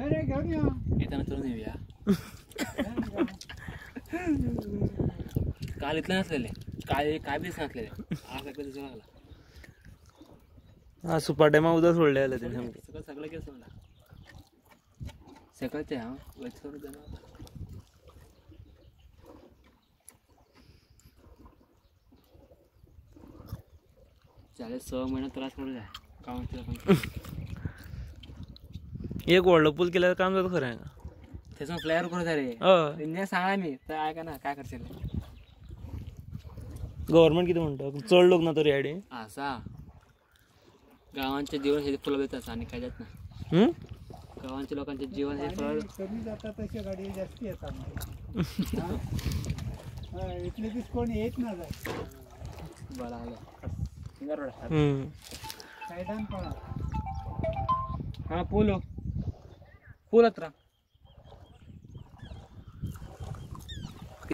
घेऊन या येताना तरुण येऊया काल इथलं नसलेले काय काय बीच नसलेले आज कधी लागला हा सुपाट्या उद्या सोडले आलं ते सगळं सगळं केलं सोडला सकाळचे हा जाणार चालेल सहा महिना त्रास पडू जाय का म्हणते आपण एक वडलं पूल केल्यावर काम जातं खरं आहे का? त्याचं फ्लायर करू जा रे. हो. इंजिनियर सांगा मी तर ऐका ना काय करशील? गव्हर्नमेंट किती म्हणतो? चढ लोक ना तरी आयडी. असा. गावांचे जीवन हे फुलं देतात आणि काय जात नाही. हम्म? गावांच्या लोकांचे जीवन हे कमी जातात तशा गाडी जास्ती येतात हा? हा, इथले बीच कोणी येत ना जाय. बरं आलं. सायडान पळा हा पूल पूल हत्र